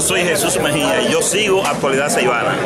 Yo soy Jesús Mejía y yo sigo Actualidad Ceibana.